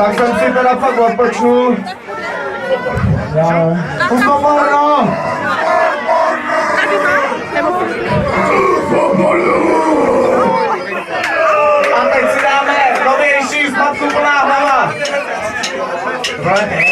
tak jsem si teda pak odpočnul. Uzoborno! A teď si dáme novější zpátku plná hlava. Velmi.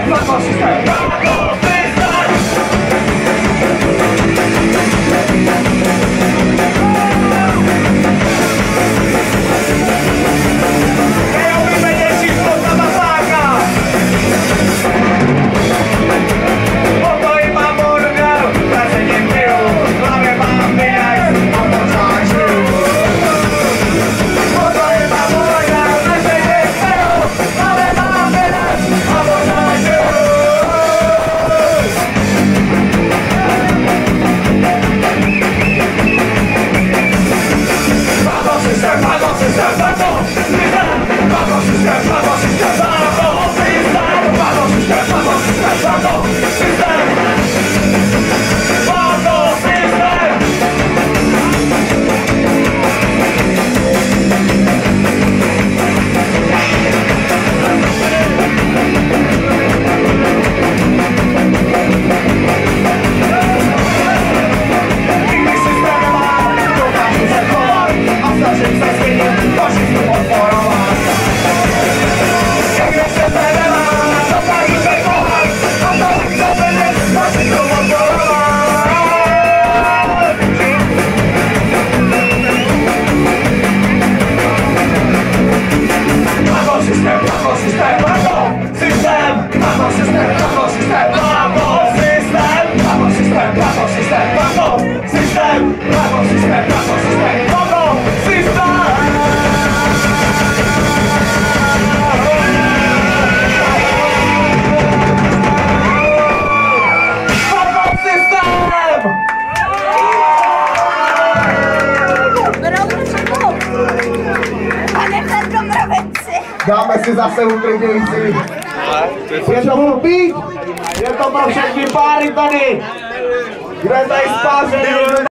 Fica, fica, fica. Dáme si zase utrdějící. Je to hlupý? Je to pro všechny páry tady. Kde tady spářený?